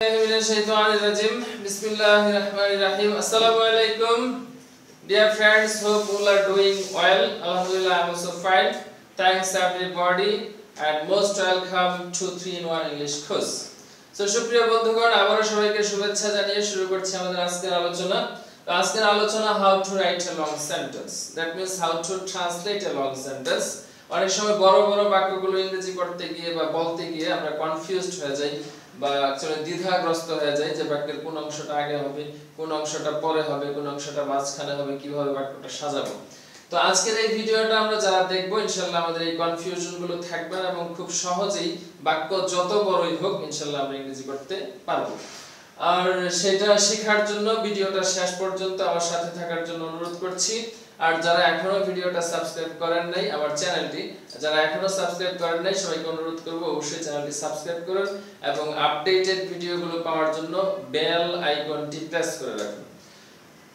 Assalamu alaikum. Dear friends, hope all are doing well. Alhamdulillah, I am also fine. Thanks everybody and most welcome to 3 in 1 English course. So সুপ্রিয় বন্ধুগণ আবারো সবাইকে শুভেচ্ছা জানিয়ে শুরু করছি আমাদের আজকের আলোচনা আজকের আলোচনা how to write a long sentence that how to translate a long sentence অনেক সময় বড় বড় বাক্যগুলো ইংরেজি করতে গিয়ে বা বলতে গিয়ে আমরা কনফিউজড হয়ে যাই বা দ্বিধাগ্রস্ত হয়ে যায় যে বাক্যের কোন অংশটা আগে হবে, কোন অংশটা পরে হবে, কোন অংশটা মাঝখানে হবে, কীভাবে বাক্যটা সাজাবো। তো আজকের এই ভিডিওটা আমরা যারা দেখব ইনশাআল্লাহ আমাদের এই কনফিউশনগুলো থাকবে এবং খুব সহজেই বাক্য যত বড়ই হোক ইনশাআল্লাহ আমরা ইংরেজি করতে পারব। আর সেটা শেখার জন্য, ভিডিওটা শেষ পর্যন্ত আমার সাথে থাকার জন্য অনুরোধ করছি। আর যারা এখনও ভিডিওটা সাবস্ক্রাইব করেন নাই, আমার চ্যানেলটি, যারা এখনও সাবস্ক্রাইব করেন নাই, সবাইকে অনুরোধ করব অবশ্যই চ্যানেলটি সাবস্ক্রাইব করুন এবং আপডেটেড ভিডিওগুলো পাওয়ার জন্য বেল আইকনটি প্রেস করে রাখুন।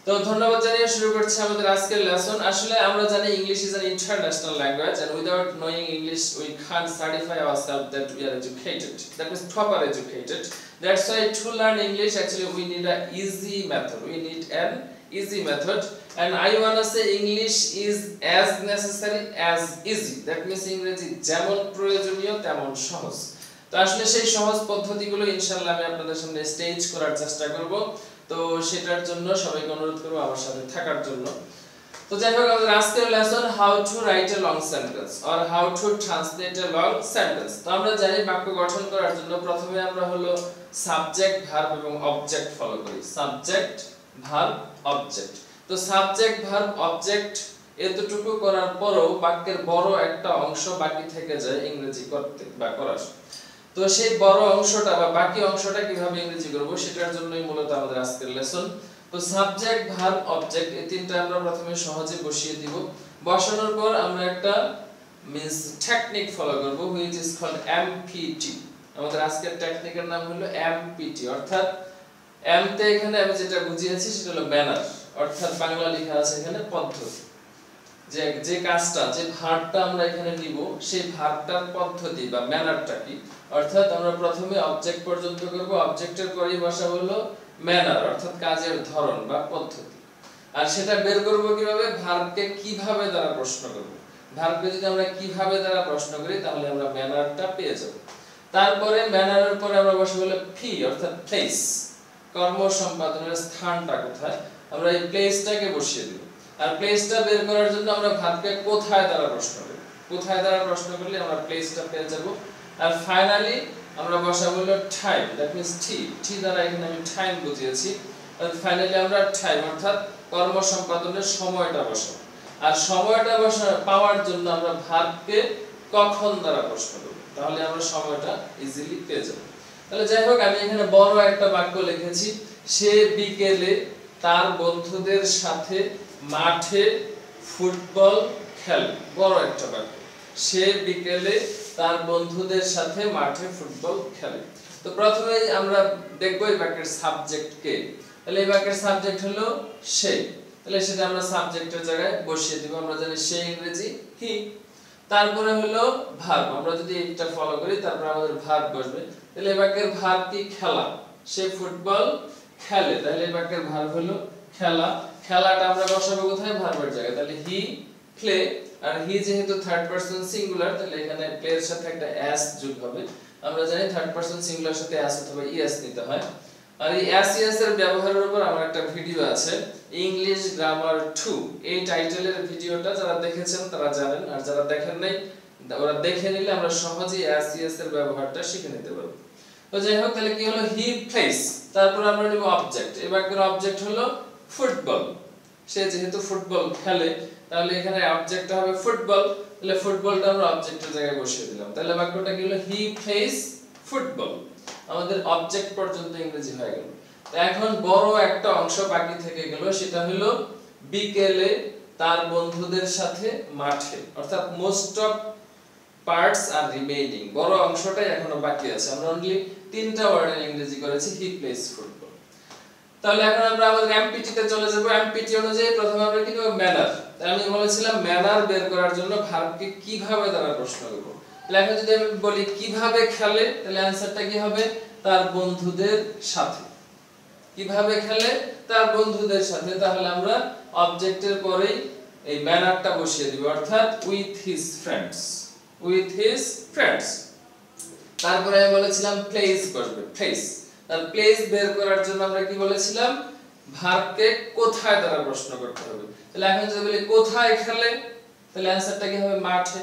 তো ধন্যবাদ জানিয়ে শুরু করছি আমাদের আজকের লেসন আসলে আমরা জানি English is an international language and without knowing English we can't certify ourselves that we are educated that means proper educated that's why to learn English actually we need a easy method we need an easy method. And I wanna say English is as necessary as easy. That means ইংরেজি যেমন প্রয়োজনীয়, তেমন সহজ। তো আসলে সেই সহজ পদ্ধতিগুলো ইনশাআল্লাহ আমি আপনাদের সামনে স্টেজ করার চেষ্টা করব। তো সেটার জন্য সবাইকে অনুরোধ করব আমার সাথে থাকার জন্য। তো যাই হোক, আমাদের আজকের lesson how to write a long sentence or how to translate a long sentence তো আমরা জানি বাক্য গঠন করার জন্য প্রথমে আমরা হলো সাবজেক্ট ভার্ব এবং অবজেক্ট ফলো করি। সাবজেক্ট ভার্ব অবজেক্ট তো সাবজেক্ট ভার্ব অবজেক্ট এতটুকু করার পরেও বাক্যের বড় একটা অংশ বাকি থেকে যায় ইংরেজি করতে বা করার। তো সেই বড় অংশটা বা বাকি অংশটা কীভাবে ইংরেজি করব সেটার জন্যই মূলত আমাদের আজকের লেসন তো সাবজেক্ট ভার্ব অবজেক্ট এই তিনটা আমরা প্রথমে সহজে বসিয়ে দিব। বসানোর পর আমরা একটা মিন্স টেকনিক ফলো করব হুইচ ইজ কল্ড এমপিটি আমাদের আজকের টেকনিকের নাম হলো এমপিটি অর্থাৎ এম তে এখানে আমি যেটা বুঝিয়েছি সেটা হলো ম্যানার অর্থাৎ বাংলা লেখা আছে এখানে পদ্ধতি যে যে কাজটা, যে ভার্বটা আমরা এখানে নিব, সেই ভার্বটার পদ্ধতি বা ম্যানারটা কি? অর্থাৎ আমরা প্রথমে অবজেক্ট পর্যন্ত করব অবজেক্টের পরেই বসা হলো ম্যানার অর্থাৎ কাজের ধরন বা পদ্ধতি। আর সেটা বের করব কীভাবে? ভার্বকে কীভাবে দ্বারা প্রশ্ন করব? ভার্বকে যদি আমরা কীভাবে দ্বারা প্রশ্ন করি, তাহলে আমরা ম্যানারটা পেয়ে যাব। তারপরে ম্যানারের পরে আমরা বসে বলে ফি অর্থাৎ প্লেস কর্ম সম্পাদনের স্থানটা কোথায়? আমরা এই প্লেসটাকে বসিয়ে দিব। আর প্লেসটা বের করার জন্য আমরা ভাতকে কোথায় দ্বারা প্রশ্ন করি? কোথায় দ্বারা প্রশ্ন করলে আমরা প্লেসটা পেয়ে যাব? আর ফাইনালি আমরা বসাবো হলো time that means T T দ্বারা এখানে আমি টাইম বুঝিয়েছি। ফাইনালি আমরা টাইম অর্থাৎ কর্ম সম্পাদনের সময়টা বসাবো। আর সময়টা বসা, পাওয়ার জন্য আমরা ভাবকে কখন দ্বারা প্রশ্ন করব? তাহলে আমরা সময়টা ইজিলি পেয়ে যাব। তাহলে যাই হোক, আমি এখানে বড় একটা বাক্য লিখেছি। সে বিকেলে তার বন্ধুদের সাথে মাঠে ফুটবল খেলে। বড় একটা বাক্য। সে বিকেলে তার বন্ধুদের সাথে মাঠে ফুটবল খেলে। তো প্রথমে আমরা দেখব এই বাক্যের সাবজেক্ট কে। তাহলে এই বাক্যের সাবজেক্ট হলো সে। তাহলে সেটা আমরা সাবজেক্টের জায়গায় বসিয়ে দিব। আমরা জানি সে ইংরেজি হি তারপরে হলো ভার্ব আমরা যদি এটা ফলো করি, তারপর আমাদের ভার্ব বসবে। তাহলে বাক্যের ভার্ব কি? খেলা। সে ফুটবল খেলে। তাহলে বাক্যের ভার্ব হলো খেলা। খেলাটা আমরা বসাবো কোথায়? ভার্বের জায়গায়। তাহলে হি প্লে আর হি যেহেতু থার্ড পারসন সিঙ্গুলার তাহলে এখানে প্লে এর সাথে একটা এস যোগ হবে। আমরা জানি থার্ড পারসন সিঙ্গুলার সাথে এস অথবা ইএস নিতে হয়। আর এই এস ইএস এর ব্যবহারের উপর আমার একটা ভিডিও আছে। ইংলিশ গ্রামার 2 এই টাইটেলের ভিডিওটা যারা দেখেছেন তারা জানেন, আর যারা দেখেন নাই, ওরা দেখে নিলে আমরা সহজেই এস ইএস এর ব্যবহারটা শিখে নিতে পারব। তো যাই হোক, তাহলে কি হলো? হি প্লেস তারপর আমরা নিব অবজেক্ট এই বাক্যের অবজেক্ট হলো ফুটবল সে যেহেতু ফুটবল খেলে, তাহলে এখানে অবজেক্টটা হবে ফুটবল তাহলে ফুটবলটা আমরা অবজেক্টের জায়গায় বসিয়ে দিলাম। তাহলে বাক্যটা কি হলো? হি প্লেস ফুটবল আমাদের অবজেক্ট পর্যন্ত ইংরেজি হয়ে গেল। এখন বড় একটা অংশ বাকি থেকে গেল, সেটা হলো বিকেলে তার বন্ধুদের সাথে মাঠে। অর্থাৎ মোস্ট অফ পার্টস আর রিমেইনিং বড় অংশটাই এখনও বাকি আছে। আমরা অনলি তিনটা ওয়ার্ডের ইংরেজি করেছি হি প্লেস ফুটবল তাহলে এখন আমরা আমাদের এমপিটি তে চলে যাব। এমপিটি অনুযায়ী প্রথমে আমরা কি করব? ম্যানার আমি বলেছিলাম ম্যানার বের করার জন্য ভার্বকে কীভাবে দ্বারা প্রশ্ন করব? তাহলে এখন যদি আমি বলি কীভাবে খেলে, তাহলে অ্যানসারটা কি হবে? তার বন্ধুদের সাথে। কীভাবে খেলে? তার বন্ধুদের সাথে। তাহলে আমরা অবজেক্টের পরেই এই ম্যানারটা বসিয়ে দিব, অর্থাৎ with his friends with his friends তারপরে আমি বলেছিলাম প্লেস বসবে প্লেস তার প্লেস বের করার জন্য আমরা কি বলেছিলাম? ভার্বকে কোথায় দ্বারা প্রশ্ন করতে হবে। তাহলে এখন যদি বলি, কোথায় খেলে? তাহলে অ্যানসারটা কি হবে? মাঠে।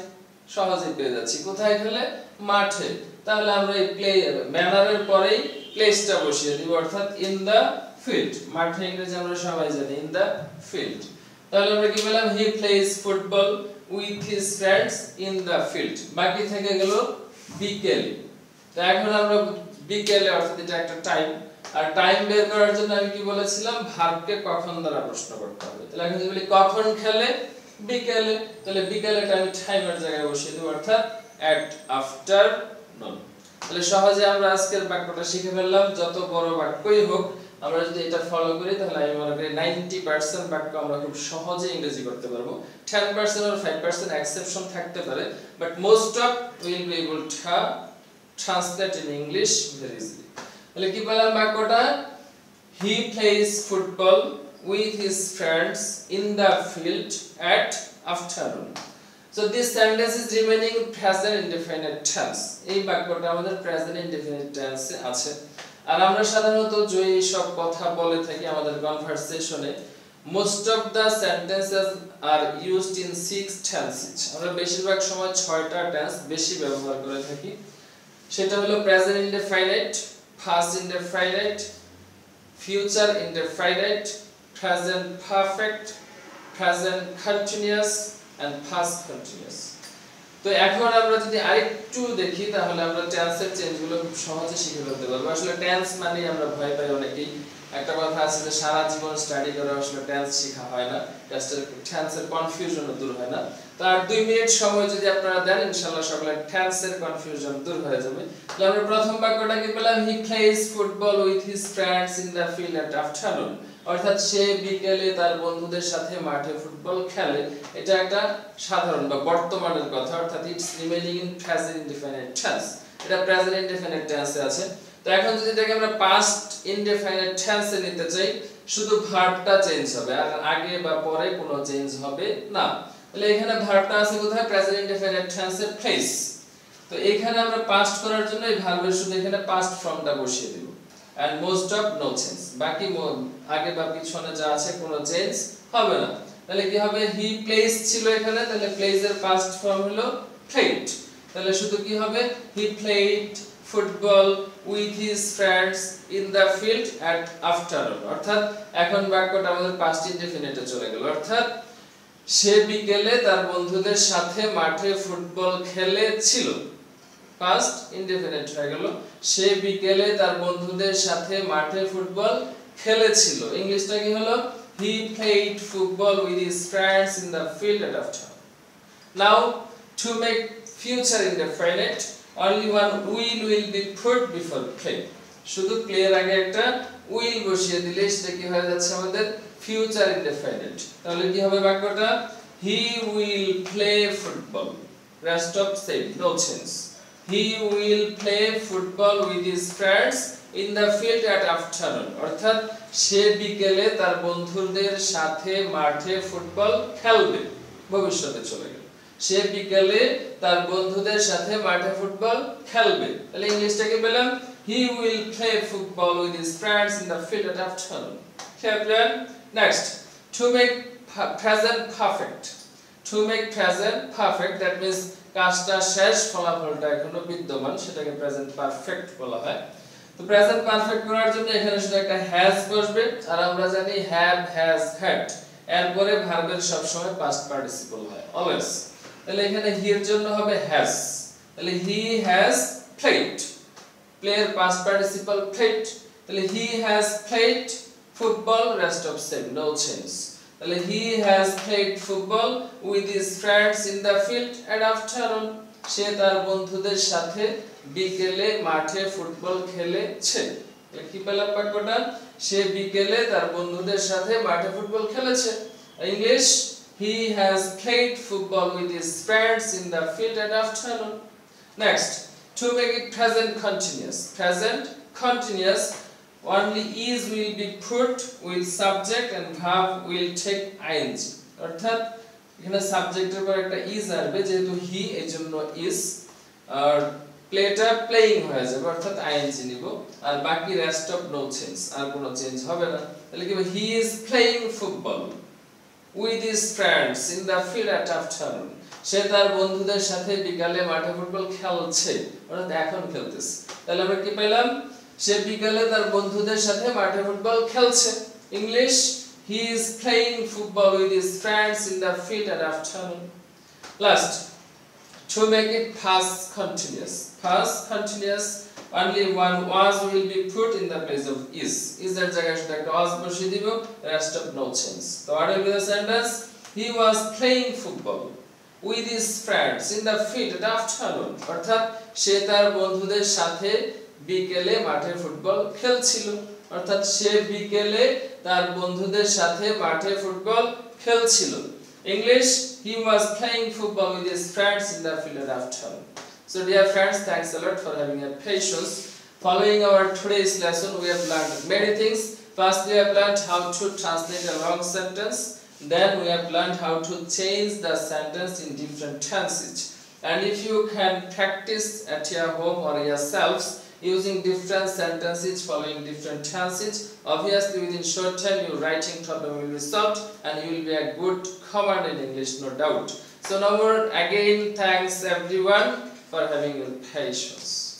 সহজেই পেয়ে যাচ্ছি। কোথায় খেলে? মাঠে। তাহলে আমরা এই প্লে ম্যানারের পরেই প্লেসটা বসিয়ে দিব, অর্থাৎ ইন দা ফিল্ড মাঠে ইংরেজি আমরা সবাই জানি ইন দা ফিল্ড তাহলে আমরা কি বললাম he plays football with his friends in the field বাকি থেকে গেল বিকেল. তো এখন আমরা বিকেলে, অর্থাৎ এটা একটা টাইম আর টাইম বের করার জন্য আমি কি বলেছিলাম? ভার্বকে কখন দ্বারা প্রশ্ন করতে হবে। তাহলে এখন বলি, কখন খেলে? বিকেলে। তাহলে বিকেলেটা আমি টাইমের জায়গায় বসিয়ে দেব, অর্থাৎ অ্যাট আফটার তাহলে সহজে আমরা আজকের বাক্যটা শিখে ফেললাম। যত বড় বাক্যই হোক, আমরা যদি এটা ফলো করি, তাহলে আমি মনে করি 90% বাক্য আমরা খুব সহজে ইংরেজি করতে পারব। 10% or 5% এক্সেপশন থাকতে পারে but most of will be able translate in English very easily তাহলে কি বললাম বাক্যটা? He plays football with his friends in the field at afternoon So this sentence is remaining present indefinite tense. এই বাক্যটা আমাদের present indefinite tense আছে। আর আমরা সাধারণত যে সব কথা বলে থাকি আমাদের কনভারসেশনে most of the sentences are used in six tenses আমরা বেশিরভাগ সময় ছয়টা টেন্স বেশি ব্যবহার করে থাকি। সেটা হলো present indefinite first indefinite future indefinite present perfect present continuous and first continuous তো এখন আমরা যদি আরেকটু দেখি, তাহলে আমরা টেন্সের চেঞ্জগুলো খুব সহজে শিখে ফেলতে পারব। আসলে টেন্স মানে আমরা ভয় পাই অনেকেই। একটা কথা আছে যে সারা জীবন স্টাডি করে আসলে টেন্স শেখা হয় না। টেন্সের টেন্সের কনফিউশনও দূর হয় না। তার দুই মিনিট সময় যদি আপনারা দেন, ইনশাআল্লাহ সকলের টেন্সের কনফিউশন দূর হয়ে যাবে। তাহলে আমরা প্রথম বাক্যটা কি পেলাম he plays football with his friends in the field at afternoon অর্থাৎ সে বিকেলে তার বন্ধুদের সাথে মাঠে ফুটবল খেলে, এটা একটা সাধারণ বা বর্তমানের কথা, অর্থাৎ it's remaining in present indefinite tense এটা প্রেজেন্ট ইনডিফিনিট টেন্সে আছে। তো এখন যদি এটাকে আমরা পাস্ট ইনডিফিনিট টেন্সে নিতে চাই, শুধু ভার্বটা চেঞ্জ হবে, আর আগে বা পরে কোনো চেঞ্জ হবে না। তাহলে এখানে ভার্বটা আছে কোথায়? প্রেজেন্ট ইনডিফিনিট টেন্সে প্লেস তো এখানে আমরা পাস্ট করার জন্য এই ভার্বের শুধু এখানে পাস্ট ফর্মটা বসিয়ে দেব। And most of no change বাকি আগে বা পিছনে যা আছে কোনো চেঞ্জ হবে না। তাহলে কি হবে? হি প্লেস ছিল এখানে, তাহলে প্লেস এর পাস্ট ফর্ম হলো প্লেড তাহলে শুধু কি হবে? He played football with his friends in the field at afternoon অর্থাৎ এখন বাক্যটা আমাদের পাস্ট ইনডেফিনিটে চলে গেল। অর্থাৎ সে বিকেলে তার বন্ধুদের সাথে মাঠে ফুটবল খেলেছিল পাস্ট ইনডেফিনিট হয়ে গেল। সে বিকেলে তার বন্ধুদের সাথে মাঠে ফুটবল খেলেছিল। ইংলিশটা কি হলো? He played football with his friends in the field at after now to make future indefinite only one will will be put before play শুধু প্লে আগে একটা উইল বসিয়ে দিলে সেটা কি হয়ে যাচ্ছে আমাদের? ফিউচার ইনডেফিনিট তাহলে কি হবে বাক্যটা? He will play football rest of same no change he will play football with his friends in the field at afternoon অর্থাৎ সে বিকেলে তার বন্ধুদের সাথে মাঠে ফুটবল খেলবে, ভবিষ্যতে চলে গেল। সে বিকেলে তার বন্ধুদের সাথে মাঠে ফুটবল খেলবে। তাহলে ইংলিশটা কি পেলাম? He will play football with his friends in the field at afternoon clear next to make present perfect to make present perfect that means কাজটা শেষ ফলাফলটা এখনও বিদ্যমান, সেটাকে প্রেজেন্ট পারফেক্ট বলা হয়। তো প্রেজেন্ট পারফেক্ট করার জন্য এখানে শুধু একটা হ্যাজ বসবে, আর আমরা জানি হ্যাভ হ্যাজ হ্যাড এরপরে ভার্বের সব সময় পাস্ট পার্টিসিপল হয় অলওয়েজ তাহলে এখানে হি এর জন্য হবে হ্যাজ তাহলে he has played player past participle played তাহলে he has played football rest of same no change তাহলে he has played football with his friends in the field and afternoon সে তার বন্ধুদের সাথে বিকেলে মাঠে ফুটবল খেলেছে। কি পেলাম বাক্যটা সে বিকেলে তার বন্ধুদের সাথে মাঠে ফুটবল খেলেছে। English he has played football with his friends in the field at afternoon next to make it present continuous present continuous only is will be put with subject and verb will take ing. অর্থাৎ এখানে সাবজেক্টের পর একটা is আসবে, যেহেতু হি এই জন্য আর প্লেটা playing হয়ে যাবে, অর্থাৎ আইএনজি নিব, আর বাকি রেস্ট অফ নো চেঞ্জ আর কোনো চেঞ্জ হবে না। তাহলে কি he is playing football with his friends in the field at afternoon সে তার বন্ধুদের সাথে বিকালে মাঠে ফুটবল খেলছে, অর্থাৎ এখন খেলতেছে। তাহলে আমরা কি পেলাম সে বিকালে তার বন্ধুদের সাথে মাঠে ফুটবল খেলছে English he is playing football with his friends in the field at afternoon last to make it past continuous past continuous only one was will be put in the place of is is এর জায়গায় শুধু একটা was বসিয়ে দিব rest of no change so what will be the sentence he was playing football with his friends in the field at afternoon অর্থাৎ সে তার বন্ধুদের সাথে বিকেলে মাঠে ফুটবল খেলছিল অর্থাৎ সে বিকেলে তার বন্ধুদের সাথে মাঠে ফুটবল খেলছিল English, he was playing football with his friends in the field afternoon. So dear friends, thanks a lot for having your patience. Following our today's lesson, we have learned many things. First, we have learned how to translate a long sentence. Then we have learned how to change the sentence in different tenses. And if you can practice at your home or yourselves, using different sentences following different tenses. Obviously, within short time, your writing problem will be solved and you will be a good command in English, no doubt. So now, again, thanks everyone for having your patience.